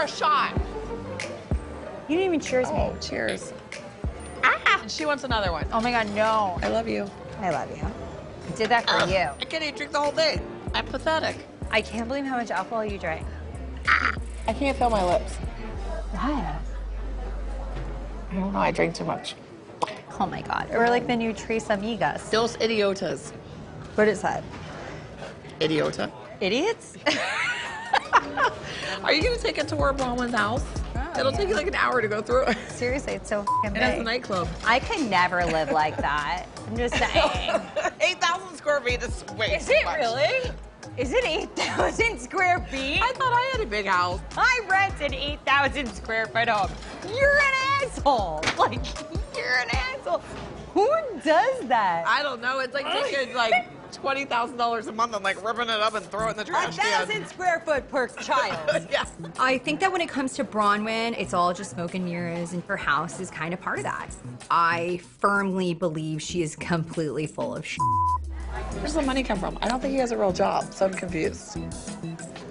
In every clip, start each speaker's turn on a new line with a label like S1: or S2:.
S1: her a shot.
S2: You didn't even cheers
S1: Oh,
S2: me.
S1: cheers. Ah! She wants another one.
S2: Oh my God, no.
S1: I love you.
S2: I love you. I did that for you.
S1: I can't even drink the whole thing. I'm pathetic.
S2: I can't believe how much alcohol you drank.
S1: I can't feel my lips.
S2: Why?
S1: I don't know. I drank too much.
S2: Oh my God. We're like the new Tres Amigas.
S1: Dos idiotas.
S2: What is that?
S1: Idiota.
S2: Idiots?
S1: Are you gonna take it to our Braunwyn's house? Oh, It'll take you like an hour to go through it.
S2: Seriously, it's so fucking
S1: It has a nightclub.
S2: I could never live like that. I'm just saying.
S1: 8,000 square feet is way
S2: Is
S1: too
S2: it
S1: much.
S2: really? Is it 8,000 square feet?
S1: I thought I had a big house.
S2: I rent an 8,000 square foot home. You're an asshole. Like, you're an asshole. Who does that?
S1: I don't know. It's like taking like twenty thousand dollars a month and like ripping it up and throw it in the
S2: A
S1: trash can.
S2: thousand square foot per child.
S1: yeah.
S3: I think that when it comes to Braunwyn, it's all just smoke and mirrors, and her house is kind of part of that. I firmly believe she is completely full of shit.
S1: Where's the money come from? I don't think he has a real job, so I'm confused.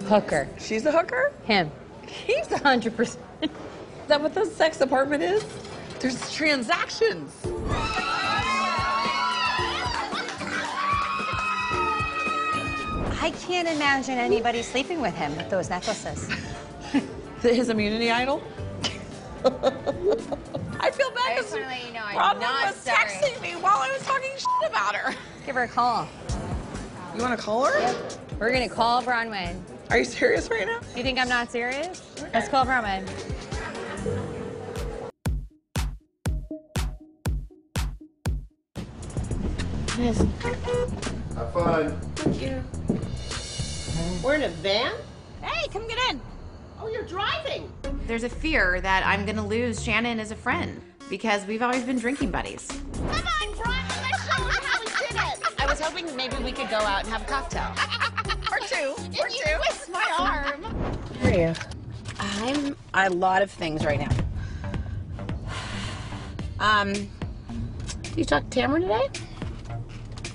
S2: Hooker.
S1: She's a hooker?
S2: Him. He's 100%.
S1: Is that what the sex department is? There's transactions.
S2: I can't imagine anybody sleeping with him with those necklaces.
S1: His immunity idol? I feel bad
S2: I
S1: because
S2: just wanna let you know I'm Braunwyn
S1: was
S2: sorry.
S1: texting me while I was talking shit about her.
S2: Give her a call.
S1: You want to call her?
S2: We're gonna call Braunwyn.
S1: Are you serious right now?
S2: You think I'm not serious? Let's call Braunwyn. Yes.
S4: Have fun.
S5: We're in a van?
S2: Hey, come get in.
S5: Oh, you're driving.
S6: There's a fear that I'm gonna lose Shannon as a friend because we've always been drinking buddies.
S5: Come on, Brian, let's show him how we did it.
S7: I was hoping maybe we could go out and have a cocktail.
S5: or two, or
S7: You
S5: two.
S7: twist my arm.
S1: Where are you?
S7: I'm a lot of things right now. Um, do you talked to Tamara today?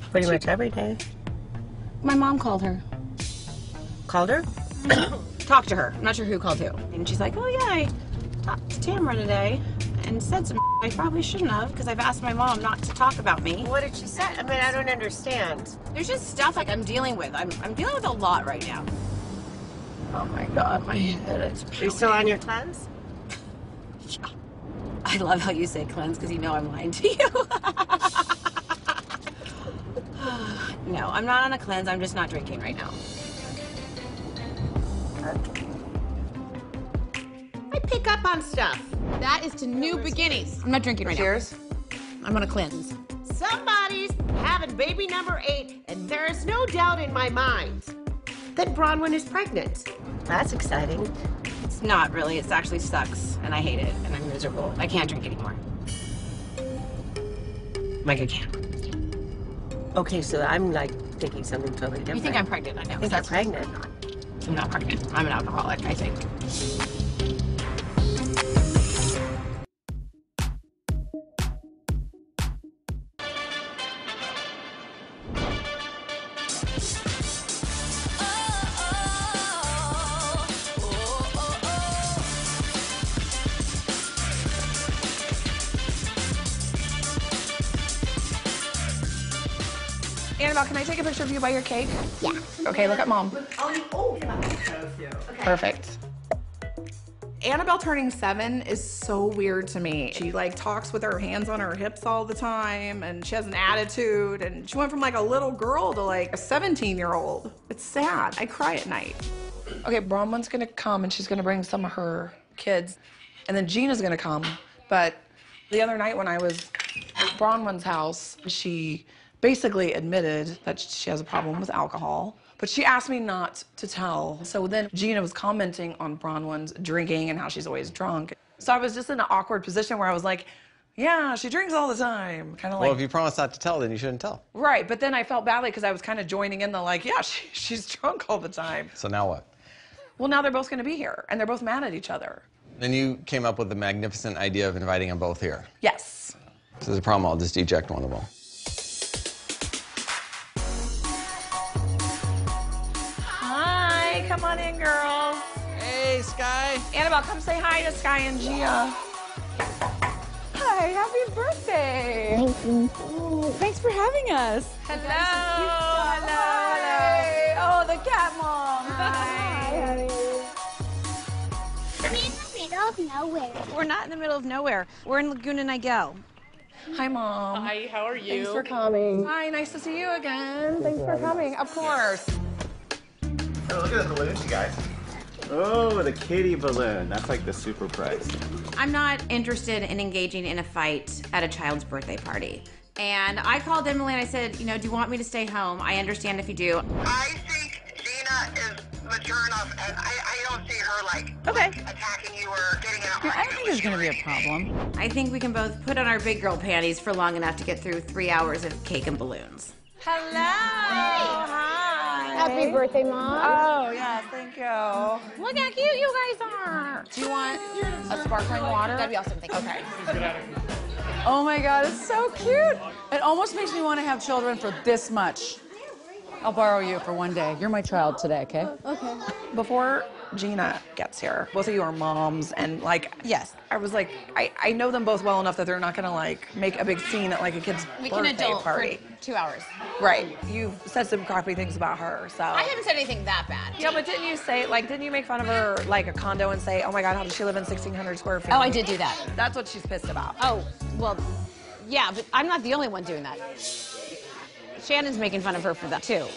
S5: Pretty much every day.
S7: My mom called her.
S5: Called her?
S7: Talked to her. I'm not sure who called who. And she's like, oh yeah, I talked to Tamara today and said some I probably shouldn't have because I've asked my mom not to talk about me.
S5: What did she say? I mean, I don't understand.
S7: There's just stuff like I'm dealing with. I'm, I'm dealing with a lot right now.
S1: Oh my god, my head is
S5: You still on your cleanse?
S7: I love how you say cleanse because you know I'm lying to you. no, I'm not on a cleanse. I'm just not drinking right now.
S5: I pick up on stuff.
S6: That is to new beginnings. I'm not drinking right
S1: Cheers.
S6: now. Cheers. I'm on a cleanse.
S5: Somebody's having baby number eight, and there is no doubt in my mind that Braunwyn is pregnant. That's exciting.
S7: It's not really. It actually sucks, and I hate it, and I'm miserable. I can't drink anymore. Like I can't.
S5: Okay, so I'm like thinking something totally different.
S7: You think I'm pregnant? I know.
S5: I think you're pregnant.
S7: I'm not pregnant. I'm an alcoholic. I think.
S1: Annabelle, can I take a picture of you by your cake? Yeah. Okay, look at mom. Perfect. Annabelle turning seven is so weird to me. She like talks with her hands on her hips all the time and she has an attitude and she went from like a little girl to like a 17 year old. It's sad. I cry at night. Okay, Braunwyn's gonna come and she's gonna bring some of her kids and then Gina's gonna come. But the other night when I was at Braunwyn's house, she basically admitted that she has a problem with alcohol. But she asked me not to tell. So then Gina was commenting on Braunwyn's drinking and how she's always drunk. So I was just in an awkward position where I was like, yeah, she drinks all the time. Kind of like,
S8: Well, if you promise not to tell, then you shouldn't tell.
S1: right. But then I felt badly because I was kind of joining in the like, yeah, she, she's drunk all the time.
S8: So now what?
S1: Well, now they're both going to be here and they're both mad at each other.
S8: Then you came up with the magnificent idea of inviting them both here.
S1: Yes.
S8: If there's a problem, I'll just eject one of them.
S1: Annabelle, come say hi to Sky and Gia.
S2: Hi, happy birthday. Thank you. thanks for having us.
S1: Hello.
S2: Hello. Oh, the cat mom. We're not in the middle of nowhere. We're in Laguna Niguel.
S1: Hi, Mom.
S4: Hi, how are you?
S1: Thanks for coming. Hi, nice to see you again. Thanks for coming. Of course.
S9: Oh, look at the balloons, you guys. Oh, the kitty balloon. That's like the super prize.
S6: I'm not interested in engaging in a fight at a child's birthday party. And I called Emily and I said, you know, do you want me to stay home? I understand if you do.
S10: I think Gina is mature enough, and I, I don't see her like,
S2: Okay.
S10: like attacking you or getting in a
S2: I don't think there's going to be a problem.
S6: I think we can both put on our big girl panties for long enough to get through three hours of cake and balloons.
S1: Hello. Hi.
S7: Happy birthday, Mom.
S1: Oh, yeah, you.
S2: Look how cute you guys are.
S1: Do you want a sparkling water?
S7: That'd be awesome. Thank you.
S1: Okay.
S4: Oh my god, it's so cute. It almost makes me want to have children for this much. I'll borrow you for one day. You're my child today, okay? okay?
S1: Before Gina gets here, both of you are moms, and like, yes, I was like, I, I know them both well enough that they're not gonna like make a big scene at like a kid's
S7: We
S1: birthday
S7: can adult
S1: party.
S7: for two hours.
S1: Right. You've said some crappy things about her, so.
S7: I haven't said anything that bad.
S1: Yeah, but didn't you say like didn't you make fun of her like a condo and say, oh my god, how does she live in 1,600 square feet?
S7: Oh, I did do that.
S1: That's what she's pissed about.
S7: Oh, well, yeah, but I'm not the only one doing that. Shannon's making fun of her for that too.